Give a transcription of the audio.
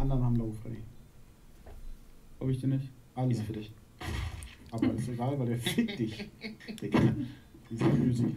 anderen haben Low Freddy. Ob ich dir nicht. Ah, Alle. Ist für dich. Aber ist egal, weil der fickt dich. Digga. Dieser Musik.